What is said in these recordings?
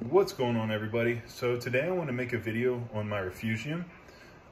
What's going on everybody? So today I want to make a video on my refugium.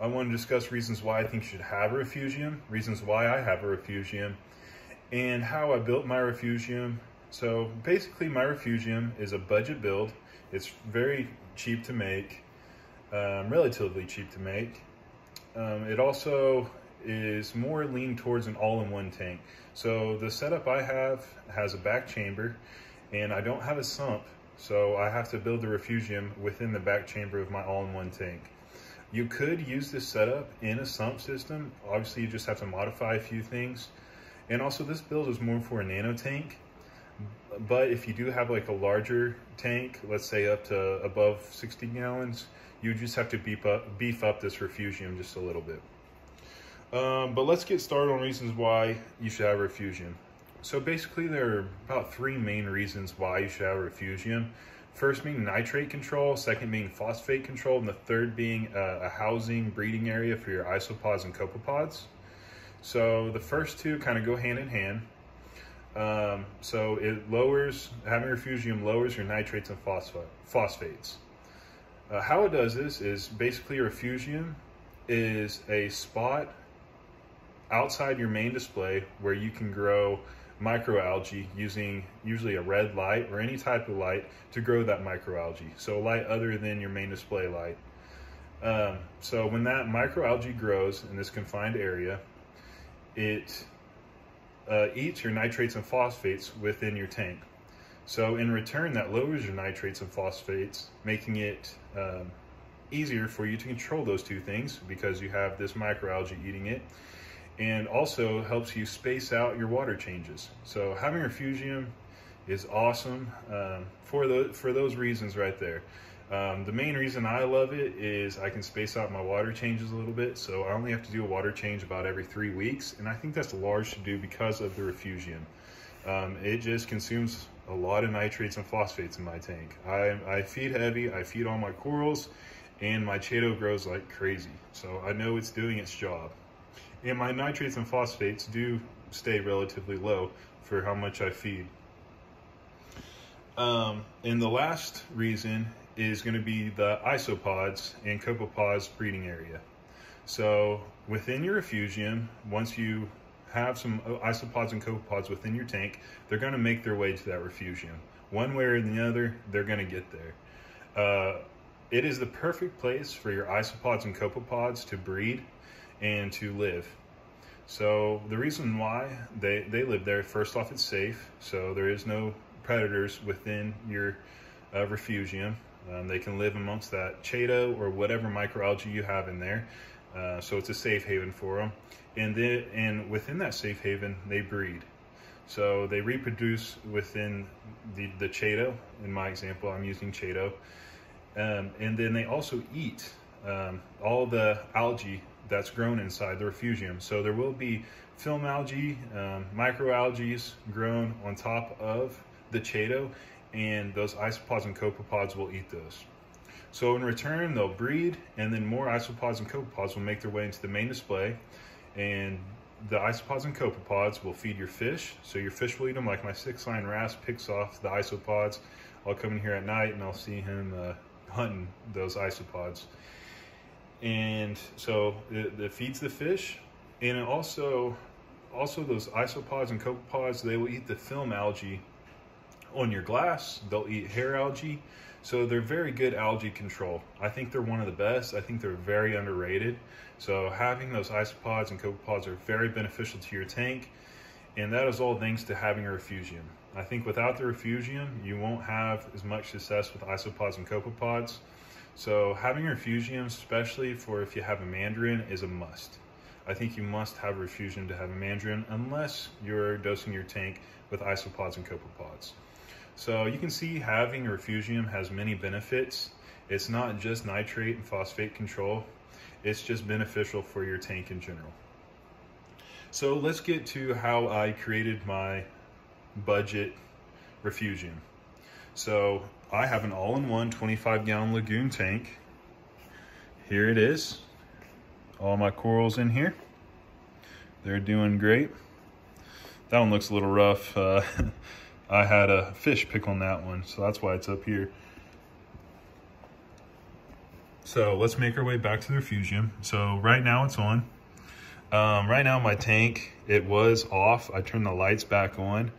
I want to discuss reasons why I think you should have a refugium, reasons why I have a refugium, and how I built my refugium. So basically my refugium is a budget build. It's very cheap to make, um, relatively cheap to make. Um, it also is more lean towards an all-in-one tank. So the setup I have has a back chamber and I don't have a sump so I have to build the refugium within the back chamber of my all-in-one tank. You could use this setup in a sump system. Obviously, you just have to modify a few things. And also this build is more for a nano tank. But if you do have like a larger tank, let's say up to above 60 gallons, you just have to beef up, beef up this refugium just a little bit. Um, but let's get started on reasons why you should have refugium. So basically there are about three main reasons why you should have a refugium. First being nitrate control, second being phosphate control, and the third being a, a housing breeding area for your isopods and copepods. So the first two kind of go hand in hand. Um, so it lowers, having refugium lowers your nitrates and phosphates. Uh, how it does this is basically a refugium is a spot outside your main display where you can grow microalgae using usually a red light or any type of light to grow that microalgae. So light other than your main display light. Um, so when that microalgae grows in this confined area, it uh, eats your nitrates and phosphates within your tank. So in return, that lowers your nitrates and phosphates, making it um, easier for you to control those two things because you have this microalgae eating it and also helps you space out your water changes. So having a refugium is awesome um, for, the, for those reasons right there. Um, the main reason I love it is I can space out my water changes a little bit. So I only have to do a water change about every three weeks. And I think that's large to do because of the refugium. Um, it just consumes a lot of nitrates and phosphates in my tank. I, I feed heavy, I feed all my corals, and my chaeto grows like crazy. So I know it's doing its job. And my nitrates and phosphates do stay relatively low for how much I feed. Um, and the last reason is going to be the isopods and copepods breeding area. So within your refugium, once you have some isopods and copepods within your tank, they're going to make their way to that refugium. One way or the other, they're going to get there. Uh, it is the perfect place for your isopods and copepods to breed and to live. So the reason why they, they live there, first off, it's safe. So there is no predators within your uh, refugium. Um, they can live amongst that chaeto or whatever microalgae you have in there. Uh, so it's a safe haven for them. And, then, and within that safe haven, they breed. So they reproduce within the, the chaeto. In my example, I'm using chaeto. Um, and then they also eat um, all the algae that's grown inside the refugium. So there will be film algae, um, microalgae grown on top of the chaeto, and those isopods and copepods will eat those. So in return, they'll breed, and then more isopods and copepods will make their way into the main display, and the isopods and copepods will feed your fish. So your fish will eat them like my six line wrasse picks off the isopods. I'll come in here at night and I'll see him uh, hunting those isopods and so it, it, feeds the fish. And it also also those isopods and copepods they will eat the film algae on your glass. They'll eat hair algae. So they're very good algae control. I think they're one of the best. I think they're very underrated. So having those isopods and copepods are very beneficial to your tank. And that is all thanks to having a refugium. I think without the refugium you won't have as much success with isopods and copepods so having refugium, especially for if you have a mandarin, is a must. I think you must have refugium to have a mandarin unless you're dosing your tank with isopods and copepods. So you can see having a refugium has many benefits. It's not just nitrate and phosphate control, it's just beneficial for your tank in general. So let's get to how I created my budget refugium. So I have an all-in-one 25 gallon lagoon tank. Here it is. All my corals in here. They're doing great. That one looks a little rough. Uh, I had a fish pick on that one, so that's why it's up here. So let's make our way back to the refugium. So right now it's on. Um, right now my tank, it was off. I turned the lights back on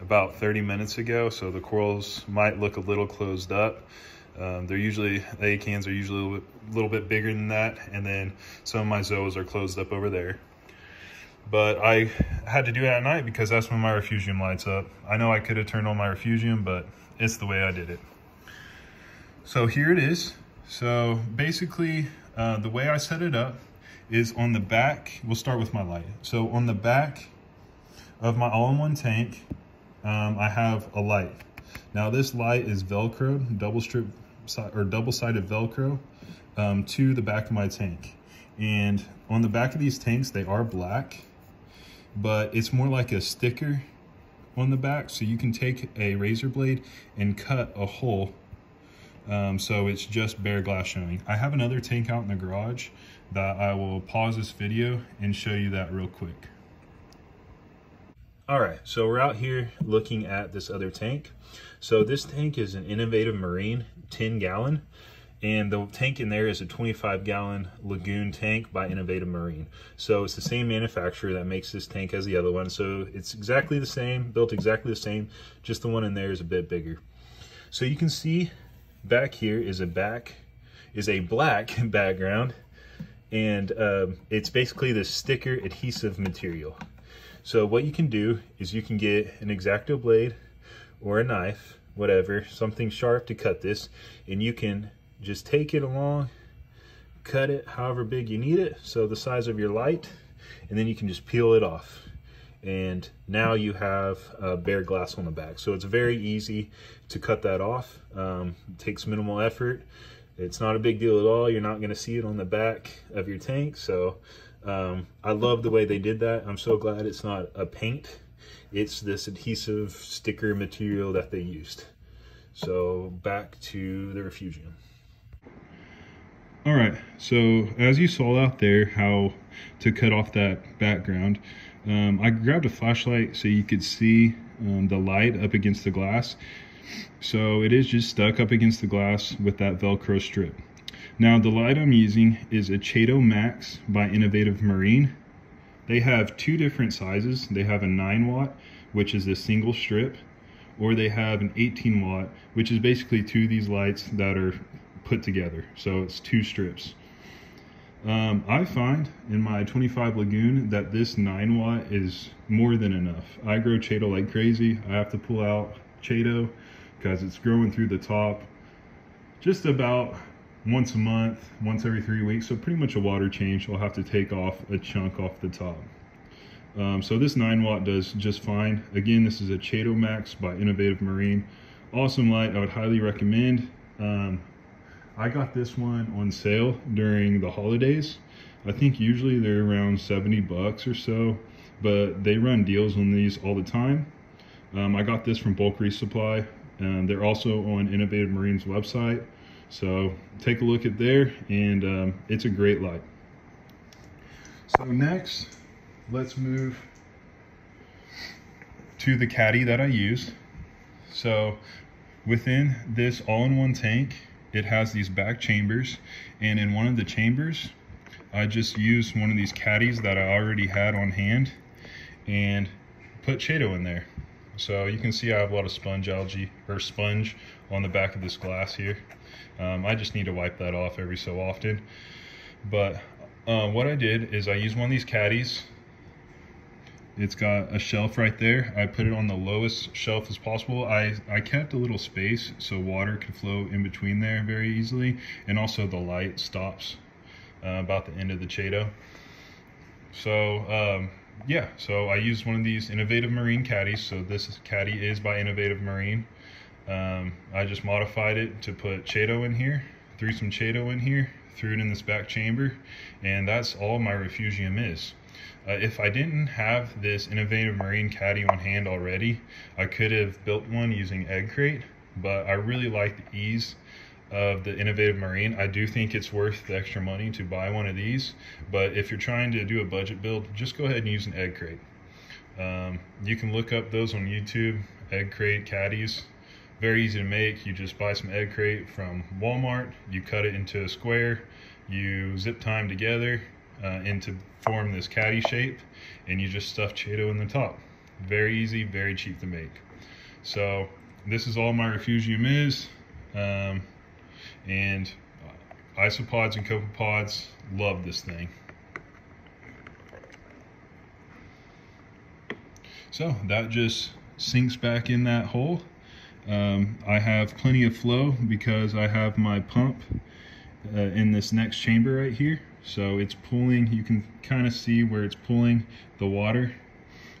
about 30 minutes ago. So the corals might look a little closed up. Um, they're usually, the acantins are usually a little, bit, little bit bigger than that. And then some of my zoas are closed up over there. But I had to do it at night because that's when my refugium lights up. I know I could have turned on my refugium, but it's the way I did it. So here it is. So basically, uh, the way I set it up is on the back, we'll start with my light. So on the back of my all-in-one tank, um, I have a light. Now this light is Velcro, double strip or double-sided Velcro um, to the back of my tank. And on the back of these tanks, they are black, but it's more like a sticker on the back. So you can take a razor blade and cut a hole um, so it's just bare glass showing. I have another tank out in the garage that I will pause this video and show you that real quick. All right, so we're out here looking at this other tank. So this tank is an Innovative Marine 10 gallon and the tank in there is a 25 gallon Lagoon tank by Innovative Marine. So it's the same manufacturer that makes this tank as the other one. So it's exactly the same, built exactly the same, just the one in there is a bit bigger. So you can see back here is a back, is a black background and um, it's basically the sticker adhesive material. So what you can do is you can get an X-Acto blade or a knife, whatever, something sharp to cut this, and you can just take it along, cut it however big you need it, so the size of your light, and then you can just peel it off. And now you have uh, bare glass on the back. So it's very easy to cut that off. Um, takes minimal effort. It's not a big deal at all. You're not gonna see it on the back of your tank. So um, I love the way they did that. I'm so glad it's not a paint. It's this adhesive sticker material that they used. So back to the Refugium. All right, so as you saw out there, how to cut off that background, um, I grabbed a flashlight so you could see um, the light up against the glass. So it is just stuck up against the glass with that Velcro strip. Now the light I'm using is a Chaeto Max by Innovative Marine. They have two different sizes. They have a 9 watt, which is a single strip, or they have an 18 watt, which is basically two of these lights that are put together. So it's two strips. Um, I find in my 25 Lagoon that this 9 watt is more than enough. I grow Chaeto like crazy. I have to pull out Chaeto because it's growing through the top just about once a month, once every three weeks. So pretty much a water change. I'll have to take off a chunk off the top. Um, so this 9 watt does just fine. Again, this is a Chaeto Max by Innovative Marine. Awesome light. I would highly recommend. Um, I got this one on sale during the holidays. I think usually they're around 70 bucks or so, but they run deals on these all the time. Um, I got this from Bulk Reef Supply, and they're also on Innovative Marine's website. So take a look at there, and um, it's a great light. So next, let's move to the caddy that I use. So within this all-in-one tank, it has these back chambers and in one of the chambers I just used one of these caddies that I already had on hand and put Chaeto in there. So you can see I have a lot of sponge algae or sponge on the back of this glass here. Um, I just need to wipe that off every so often. But uh, what I did is I used one of these caddies it's got a shelf right there. I put it on the lowest shelf as possible. I, I kept a little space so water could flow in between there very easily. And also the light stops uh, about the end of the Chaeto. So um, yeah, so I used one of these Innovative Marine caddies. So this caddy is by Innovative Marine. Um, I just modified it to put Chaeto in here, threw some Chaeto in here, threw it in this back chamber, and that's all my refugium is. Uh, if I didn't have this innovative marine caddy on hand already, I could have built one using egg crate, but I really like the ease of the innovative marine. I do think it's worth the extra money to buy one of these, but if you're trying to do a budget build, just go ahead and use an egg crate. Um, you can look up those on YouTube, egg crate caddies. very easy to make. You just buy some egg crate from Walmart, you cut it into a square, you zip time together uh, into form this caddy shape, and you just stuff Chaeto in the top. Very easy, very cheap to make. So this is all my refugium is. Um, and isopods and copepods love this thing. So that just sinks back in that hole um, I have plenty of flow because I have my pump uh, in this next chamber right here. So it's pulling, you can kind of see where it's pulling the water.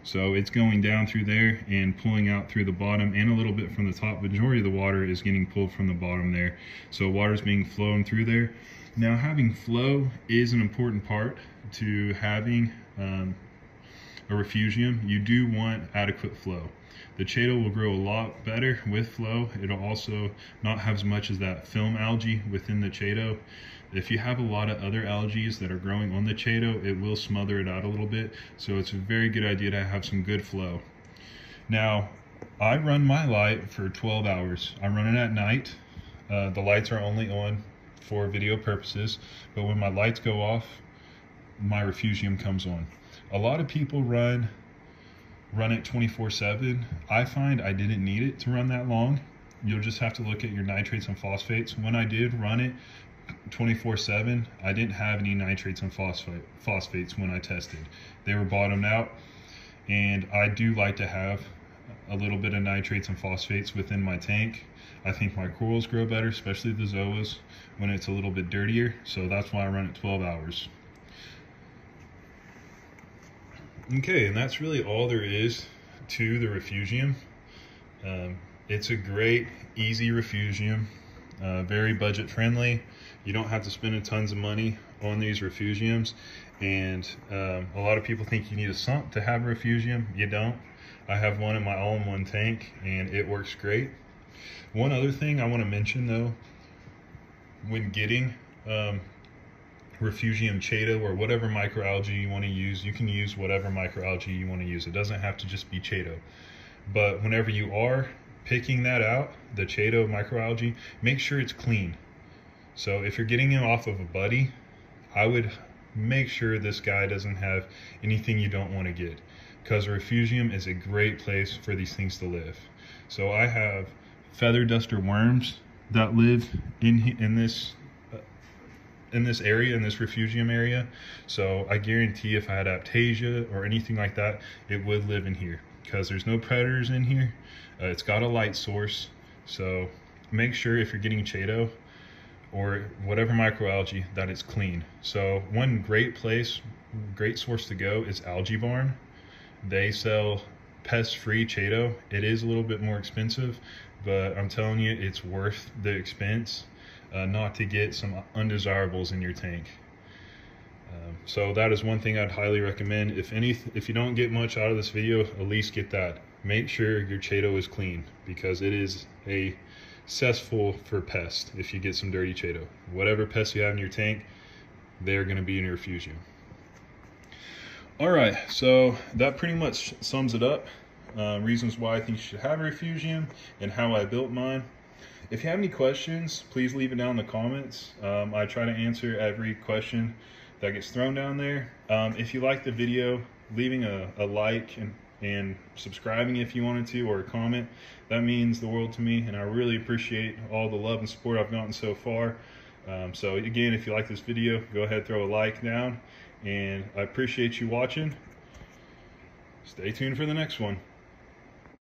So it's going down through there and pulling out through the bottom and a little bit from the top. Majority of the water is getting pulled from the bottom there. So water is being flown through there. Now having flow is an important part to having um, a refugium. You do want adequate flow. The chaeto will grow a lot better with flow. It'll also not have as much as that film algae within the chaeto. If you have a lot of other algae that are growing on the chaeto, it will smother it out a little bit. So it's a very good idea to have some good flow. Now, I run my light for 12 hours. I run it at night. Uh, the lights are only on for video purposes, but when my lights go off, my refugium comes on. A lot of people run run it 24 7. I find I didn't need it to run that long. You'll just have to look at your nitrates and phosphates. When I did run it 24 7, I didn't have any nitrates and phosphate, phosphates when I tested. They were bottomed out, and I do like to have a little bit of nitrates and phosphates within my tank. I think my corals grow better, especially the zoas, when it's a little bit dirtier. So that's why I run it 12 hours. Okay, and that's really all there is to the refugium. Um, it's a great, easy refugium, uh, very budget friendly. You don't have to spend a tons of money on these refugiums. And um, a lot of people think you need a sump to have a refugium. You don't. I have one in my all-in-one tank and it works great. One other thing I want to mention though, when getting um, refugium chaeto or whatever microalgae you want to use. You can use whatever microalgae you want to use. It doesn't have to just be chaeto. But whenever you are picking that out, the chaeto microalgae, make sure it's clean. So if you're getting it off of a buddy, I would make sure this guy doesn't have anything you don't want to get because a refugium is a great place for these things to live. So I have feather duster worms that live in in this uh, in this area, in this refugium area. So I guarantee if I had Aiptasia or anything like that, it would live in here because there's no predators in here. Uh, it's got a light source. So make sure if you're getting Chaeto or whatever microalgae that it's clean. So one great place, great source to go is Algae Barn. They sell pest-free Chaeto. It is a little bit more expensive, but I'm telling you, it's worth the expense uh, not to get some undesirables in your tank. Um, so that is one thing I'd highly recommend. If any, if you don't get much out of this video, at least get that. Make sure your Chaeto is clean because it is a cesspool for pests if you get some dirty Chaeto. Whatever pests you have in your tank, they're going to be in your refugium. All right, so that pretty much sums it up. Uh, reasons why I think you should have a refugium and how I built mine. If you have any questions, please leave it down in the comments. Um, I try to answer every question that gets thrown down there. Um, if you like the video, leaving a, a like and, and subscribing if you wanted to or a comment, that means the world to me and I really appreciate all the love and support I've gotten so far. Um, so again, if you like this video, go ahead, throw a like down and I appreciate you watching. Stay tuned for the next one.